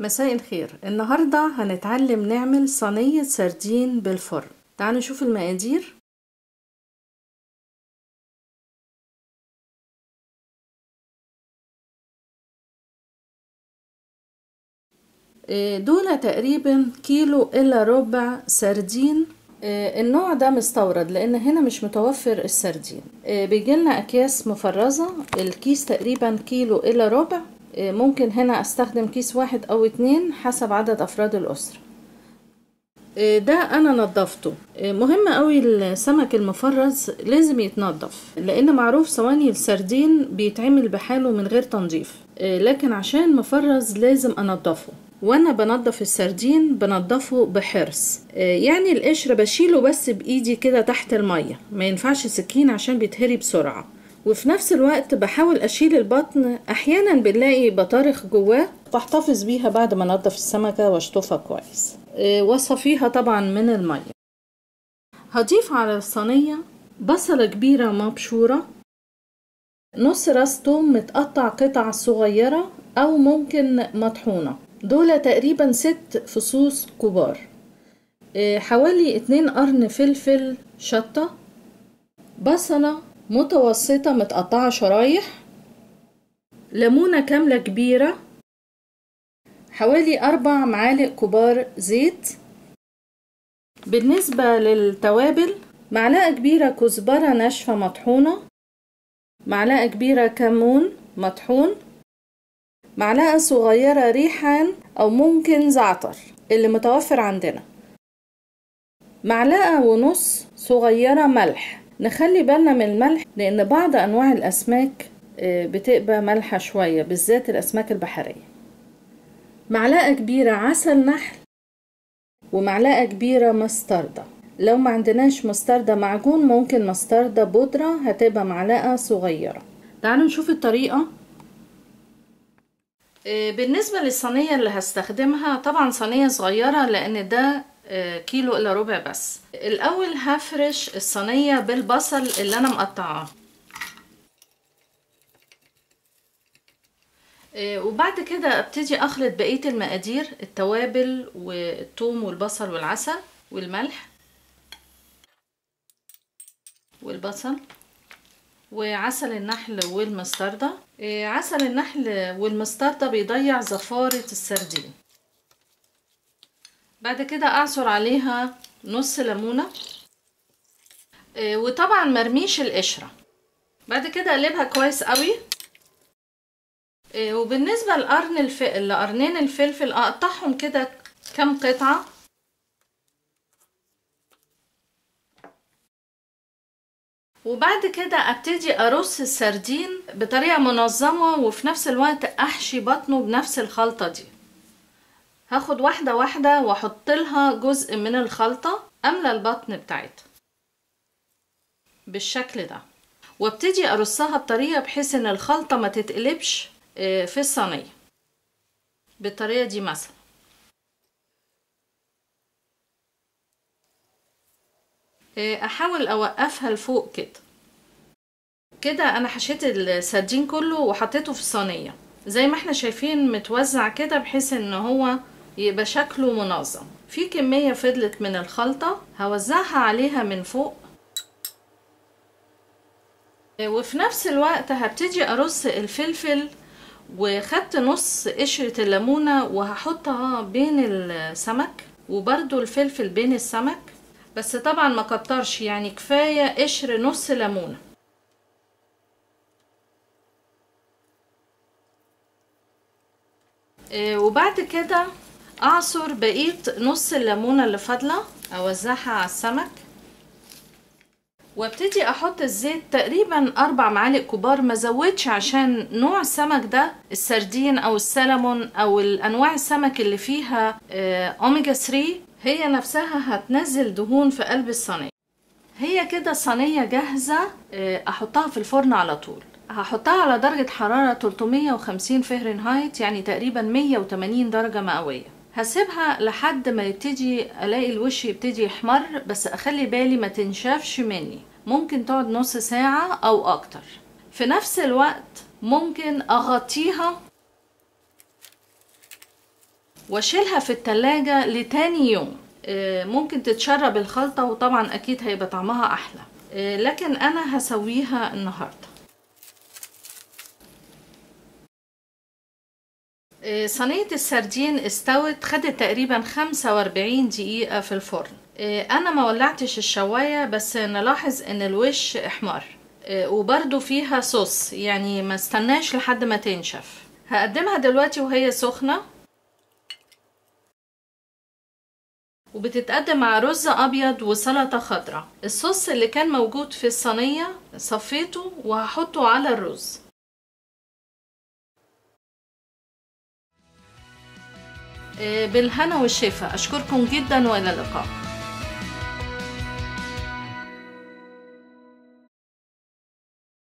مساء الخير. النهاردة هنتعلم نعمل صينية سردين بالفرن. تعالوا نشوف المقادير. دول تقريبا كيلو إلا ربع سردين. النوع ده مستورد لأن هنا مش متوفر السردين. بيجيلنا أكياس مفرزة. الكيس تقريبا كيلو الا ربع. ممكن هنا أستخدم كيس واحد أو اتنين حسب عدد أفراد الأسرة. ده أنا نضفته مهم قوي السمك المفرز لازم يتنضف لأن معروف صواني السردين بيتعمل بحاله من غير تنظيف. لكن عشان مفرز لازم انضفه وأنا بنضف السردين بنضفه بحرص. يعني القشر بشيله بس بإيدي كده تحت المية. ما ينفعش سكين عشان بيتهري بسرعة. وفي نفس الوقت بحاول أشيل البطن أحيانا بنلاقي بطارخ جواه. بحتفظ بيها بعد ما انضف السمكة واشطفها كويس. واصفيها طبعا من المية. هضيف على الصينية بصلة كبيرة مبشورة. نص راس توم متقطع قطع صغيرة أو ممكن مطحونة. دول تقريبا ست فصوص كبار. حوالي اتنين قرن فلفل شطة. بصلة متوسطة متقطعة شرايح ليمونة كاملة كبيرة حوالي أربع معالق كبار زيت. بالنسبة للتوابل معلقة كبيرة كزبرة ناشفة مطحونة معلقة كبيرة كمون مطحون معلقة صغيرة ريحان أو ممكن زعتر اللي متوفر عندنا معلقة ونص صغيرة ملح. نخلي بالنا من الملح لأن بعض أنواع الأسماك بتبقى مالحة شوية بالذات الأسماك البحرية. معلقة كبيرة عسل نحل ومعلقة كبيرة مستردة. لو ما عندناش مستردة معجون ممكن مستردة بودرة هتبقى معلقة صغيرة. تعالوا نشوف الطريقة. بالنسبة للصينية اللي هستخدمها طبعا صينية صغيرة لأن ده كيلو إلا ربع بس. الأول هفرش الصينية بالبصل اللي أنا مقطعاه. وبعد كده أبتدي أخلط بقية المقادير التوابل والثوم والبصل والعسل والملح والبصل وعسل النحل والمستردة. عسل النحل والمستردة بيضيع زفارة السردين. بعد كده أعصر عليها نص ليمونة وطبعا مرميش القشرة. بعد كده أقلبها كويس قوي. وبالنسبة لقرن الف... لقرنين الفلفل أقطعهم كده كام قطعة. وبعد كده أبتدي أرص السردين بطريقة منظمة وفي نفس الوقت أحشي بطنه بنفس الخلطة دي. هاخد واحدة واحدة وأحط لها جزء من الخلطة أملى البطن بتاعتها بالشكل ده وابتدي أرصها بطريقة بحيث إن الخلطة ما تتقلبش في الصينية. بالطريقة دي مثلا. أحاول أوقفها لفوق كده. كده أنا حشيت السردين كله وحطيته في الصينية. زي ما إحنا شايفين متوزع كده بحيث إن هو يبقى شكله منظم. في كمية فضلت من الخلطة هوزعها عليها من فوق. وفي نفس الوقت هبتدي أرص الفلفل وخدت نص قشرة الليمونة وهحطها بين السمك وبرضو الفلفل بين السمك. بس طبعا ما كترش يعني كفاية قشر نص ليمونة. وبعد كده أعصر بقية نص الليمونة اللي فاضلة أوزعها على السمك وابتدي أحط الزيت تقريبا أربع معالق كبار ما زودش عشان نوع السمك ده السردين أو السلمون أو الأنواع السمك اللي فيها أوميجا 3 هي نفسها هتنزل دهون في قلب الصينية. هي كده صينية جاهزة أحطها في الفرن على طول. هحطها على درجة حرارة 350 فهرنهايت يعني تقريبا 180 درجة مئوية. هسيبها لحد ما يبتدي ألاقي الوش يبتدي يحمر بس أخلي بالي ما تنشفش مني. ممكن تقعد نص ساعة أو أكتر. في نفس الوقت ممكن أغطيها وأشيلها في التلاجة لتاني يوم. آه، ممكن تتشرب الخلطة وطبعا أكيد هيبقى طعمها أحلى. آه، لكن أنا هسويها النهاردة. صينية السردين استوت خدت تقريبا 45 دقيقة في الفرن. آه، أنا ما ولعتش الشواية بس نلاحظ إن الوش إحمر. آه، وبرده فيها صوص يعني ما استناش لحد ما تنشف. هقدمها دلوقتي وهي سخنة. وبتتقدم مع رز أبيض وسلطة خضراء. الصوص اللي كان موجود في الصينية صفيته وهحطه على الرز. بالهنا والشفا أشكركم جدا وإلى اللقاء.